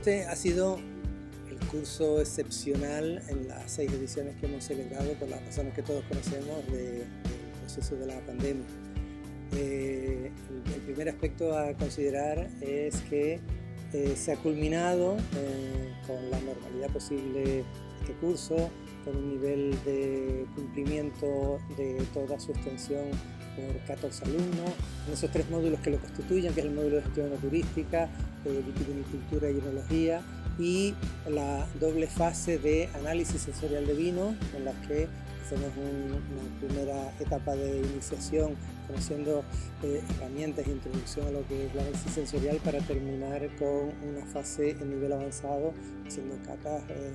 este ha sido el curso excepcional en las seis ediciones que hemos celebrado por las razones que todos conocemos del proceso de la pandemia. Eh, el, primer aspecto a considerar es que eh, se ha culminado eh, con la normalidad posible este curso, con un nivel de cumplimiento de toda su extensión por 14 alumnos, en esos tres módulos que lo constituyen, que es el módulo de gestión turística, de vitivinicultura y enología, y la doble fase de análisis sensorial de vino, en la que hacemos una primera etapa de iniciación conociendo eh, herramientas e introducción a lo que es la análisis sensorial para terminar con una fase en nivel avanzado haciendo catas eh,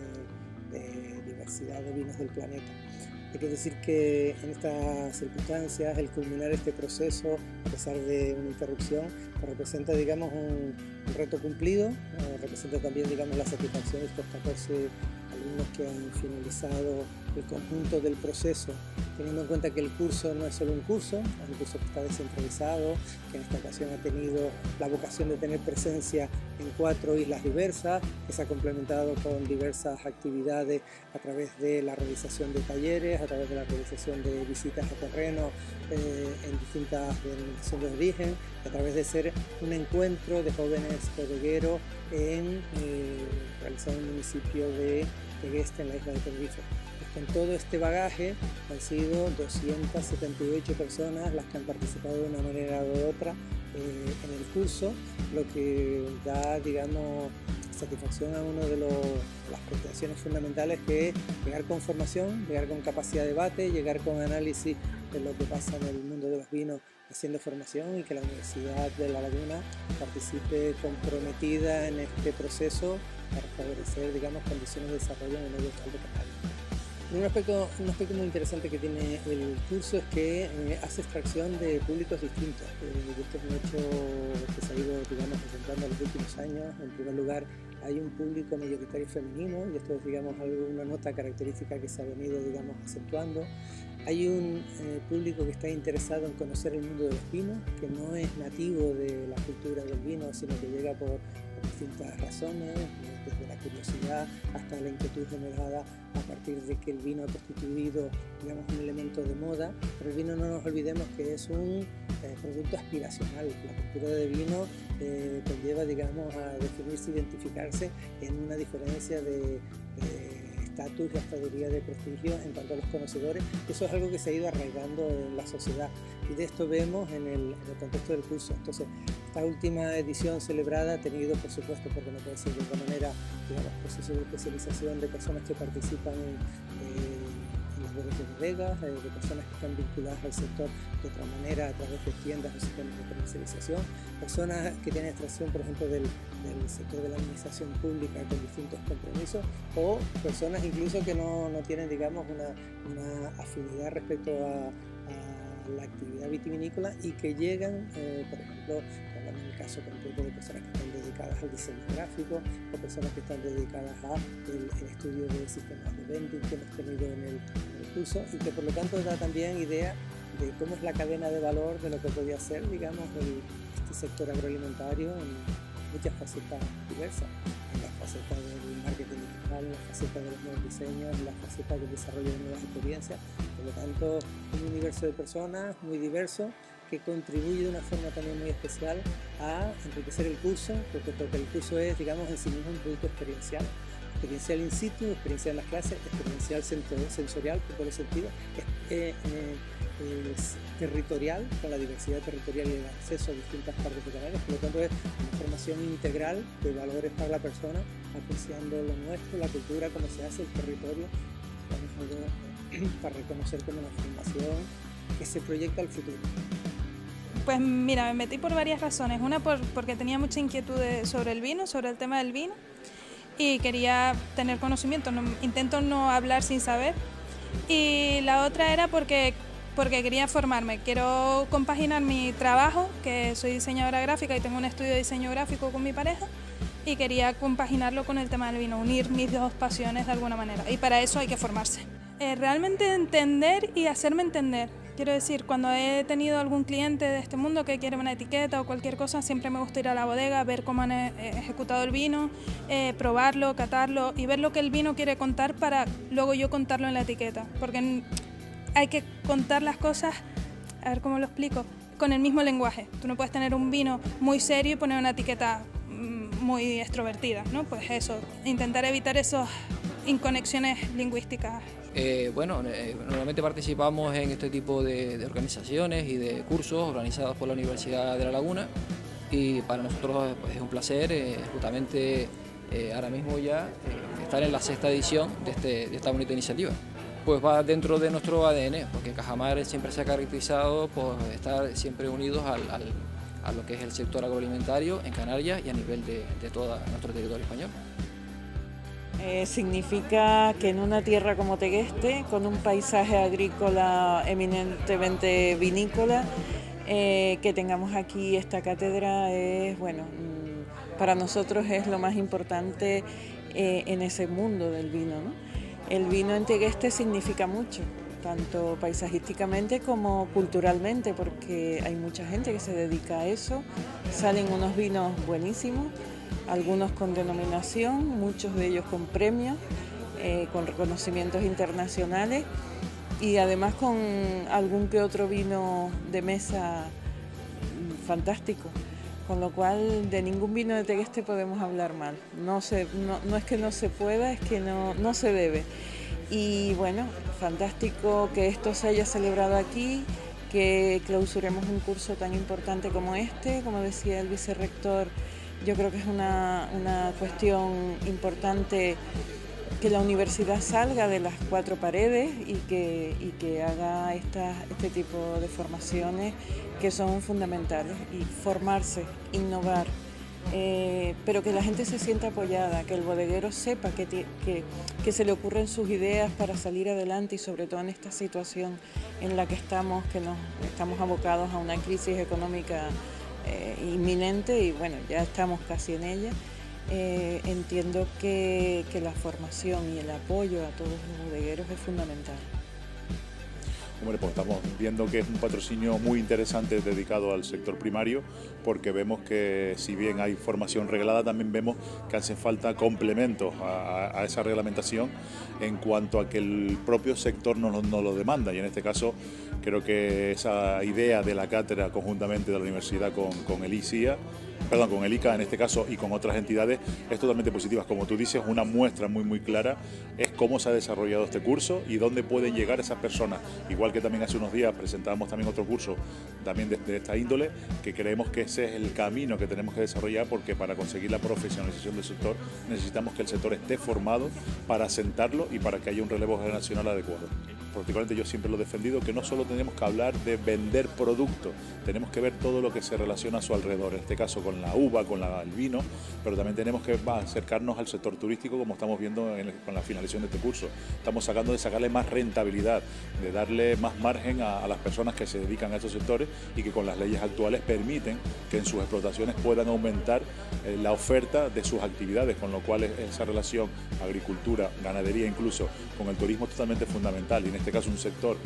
de diversidad de vinos del planeta. Hay que decir que en estas circunstancias el culminar este proceso, a pesar de una interrupción, representa digamos, un, reto cumplido, eh, representa también digamos, la satisfacción de estos 14 alumnos que han finalizado el conjunto del proceso, teniendo en cuenta que el curso no es solo un curso, es un curso que está descentralizado, que en esta ocasión ha tenido la vocación de tener presencia en cuatro islas diversas, que se ha complementado con diversas actividades a través de la realización de talleres, a través de la realización de visitas a terreno eh, en distintas denominaciones de origen, a través de ser un encuentro de jóvenes bodegueros en, eh, el municipio de Tegueste, en la isla de Tenerife. Con todo este bagaje han sido 278 personas las que han participado de una manera u otra eh, en el curso, lo que da, digamos, satisfacción a una de las preocupaciones fundamentales que es llegar con formación, llegar con capacidad de debate, llegar con análisis de lo que pasa en el mundo de los vinos haciendo formación y que la Universidad de La Laguna participe comprometida en este proceso para favorecer digamos, condiciones de desarrollo en el medio local de Canarias. Un aspecto, un aspecto muy interesante que tiene el curso es que eh, hace extracción de públicos distintos. Eh, esto es un hecho que se ha ido digamos, presentando en los últimos años. En primer lugar, hay un público mayoritario femenino y esto es digamos, una nota característica que se ha venido digamos, acentuando. Hay un eh, público que está interesado en conocer el mundo de los vinos, que no es nativo de la cultura del vino, sino que llega por distintas razones, desde la curiosidad hasta la inquietud generada a partir de que el vino ha constituido digamos, un elemento de moda, pero el vino no nos olvidemos que es un eh, producto aspiracional. La cultura de vino eh, conlleva digamos, a definirse, identificarse en una diferencia de estatus, gastaduría de prestigio en cuanto a los conocedores. Eso es algo que se ha ido arraigando en la sociedad y de esto vemos en el, contexto del curso. Entonces, esta última edición celebrada ha tenido, por supuesto, porque no puede ser de otra manera, digamos, procesos de especialización de personas que participan en... Eh, de bodegas, eh, de personas que están vinculadas al sector de otra manera a través de tiendas o sistemas de comercialización, personas que tienen extracción, por ejemplo, del, sector de la administración pública con distintos compromisos, o personas incluso que no, no tienen, digamos, una, una afinidad respecto a, la actividad vitivinícola y que llegan, eh, por ejemplo, hablando en el caso concreto de personas que están dedicadas al diseño gráfico o personas que están dedicadas al estudio de sistemas de vending que hemos tenido en el, y que por lo tanto da también idea de cómo es la cadena de valor de lo que podría ser, digamos, este sector agroalimentario en muchas facetas diversas, en la faceta del marketing digital, en la faceta de los nuevos diseños, en la faceta del desarrollo de nuevas experiencias, por lo tanto, un universo de personas muy diverso que contribuye de una forma también muy especial a enriquecer el curso, porque, porque el curso es, digamos, en sí mismo un producto experiencial. Experiencial in situ, experiencial en las clases, experiencial sensorial por todos los sentidos, eh, eh, es, territorial, con la diversidad territorial y el acceso a distintas partes de Canarias, por lo tanto es una formación integral de valores para la persona, apreciando lo nuestro, la cultura, cómo se hace, el territorio, para reconocer como una formación que se proyecta al futuro. Pues mira, me metí por varias razones. Una porque tenía mucha inquietud sobre el vino, sobre el tema del vino y quería tener conocimiento, intento no hablar sin saber. Y la otra era porque, porque quería formarme, quiero compaginar mi trabajo, que soy diseñadora gráfica y tengo un estudio de diseño gráfico con mi pareja, y quería compaginarlo con el tema del vino, unir mis dos pasiones de alguna manera. Y para eso hay que formarse. Eh, realmente entender y hacerme entender Quiero decir, cuando he tenido algún cliente de este mundo que quiere una etiqueta o cualquier cosa, siempre me gusta ir a la bodega, ver cómo han eh, ejecutado el vino, eh, probarlo, catarlo y ver lo que el vino quiere contar para luego yo contarlo en la etiqueta. Porque hay que contar las cosas, a ver cómo lo explico, con el mismo lenguaje. Tú no puedes tener un vino muy serio y poner una etiqueta mm, muy extrovertida, ¿no? Pues eso, intentar evitar esas inconexiones lingüísticas eh, bueno, eh, normalmente participamos en este tipo de, organizaciones y de cursos organizados por la Universidad de La Laguna y para nosotros pues, es un placer eh, justamente ahora mismo ya estar en la sexta edición de, este, de esta bonita iniciativa. Pues va dentro de nuestro ADN, porque Cajamar siempre se ha caracterizado por estar siempre unidos al, a lo que es el sector agroalimentario en Canarias y a nivel de todo nuestro territorio español. Eh, significa que en una tierra como Tegueste, con un paisaje agrícola eminentemente vinícola, eh, que tengamos aquí esta cátedra es, bueno, mm, para nosotros es lo más importante eh, en ese mundo del vino. El vino en Tegueste significa mucho, tanto paisajísticamente como culturalmente, porque hay mucha gente que se dedica a eso, salen unos vinos buenísimos algunos con denominación, muchos de ellos con premios, eh, con reconocimientos internacionales y además con algún que otro vino de mesa mm, fantástico. Con lo cual de ningún vino de Tegueste podemos hablar mal. No, no, es que no se pueda, es que no, no se debe. Y bueno, fantástico que esto se haya celebrado aquí, que clausuremos un curso tan importante como este, como decía el vicerrector yo creo que es una, cuestión importante que la universidad salga de las cuatro paredes y que, que haga este tipo de formaciones que son fundamentales y formarse, innovar, eh, pero que la gente se sienta apoyada, que el bodeguero sepa que, que, que, se le ocurren sus ideas para salir adelante y sobre todo en esta situación en la que estamos, que nos estamos abocados a una crisis económica eh, inminente y bueno, ya estamos casi en ella. Eh, entiendo que, que la formación y el apoyo a todos los bodegueros es fundamental. Hombre, pues estamos viendo que es un patrocinio muy interesante dedicado al sector primario, porque vemos que si bien hay formación reglada, también vemos que hace falta complementos a, esa reglamentación en cuanto a que el propio sector no, no, lo demanda. Y en este caso, creo que esa idea de la cátedra conjuntamente de la universidad con, con el ICIA perdón, con el ICA en este caso y con otras entidades es totalmente positiva. Como tú dices, una muestra muy muy clara es cómo se ha desarrollado este curso y dónde pueden llegar esas personas. Igual que también hace unos días presentábamos también otro curso también de, esta índole, que creemos que ese es el camino que tenemos que desarrollar porque para conseguir la profesionalización del sector necesitamos que el sector esté formado para sentarlo y para que haya un relevo generacional adecuado. Particularmente yo siempre lo he defendido que no solo tenemos que hablar de vender productos, tenemos que ver todo lo que se relaciona a su alrededor, en este caso con la uva, con el vino, pero también tenemos que acercarnos al sector turístico como estamos viendo con la finalización de este curso. Estamos sacando de sacarle más rentabilidad, de darle más margen a, las personas que se dedican a estos sectores y que con las leyes actuales permiten que en sus explotaciones puedan aumentar eh, la oferta de sus actividades, con lo cual esa relación agricultura, ganadería incluso con el turismo es totalmente fundamental en este caso un sector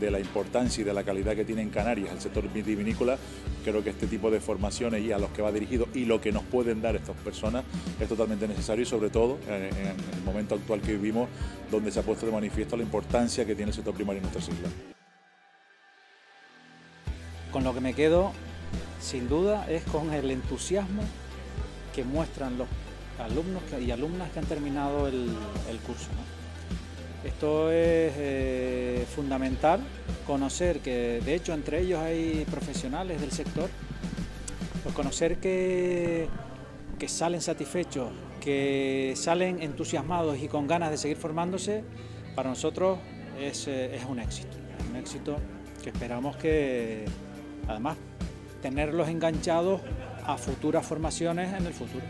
de la importancia y de la calidad que tiene en Canarias el sector vitivinícola, creo que este tipo de formaciones y a los que va dirigido y lo que nos pueden dar estas personas es totalmente necesario y sobre todo en, el momento actual que vivimos donde se ha puesto de manifiesto la importancia que tiene el sector primario en nuestras islas. Con lo que me quedo, sin duda, es con el entusiasmo que muestran los alumnos y alumnas que han terminado el, curso. Esto es eh, fundamental, conocer que de hecho entre ellos hay profesionales del sector pues conocer que, que salen satisfechos, que salen entusiasmados y con ganas de seguir formándose, para nosotros es, eh, es un éxito. Es un éxito que esperamos que, además, tenerlos enganchados a futuras formaciones en el futuro.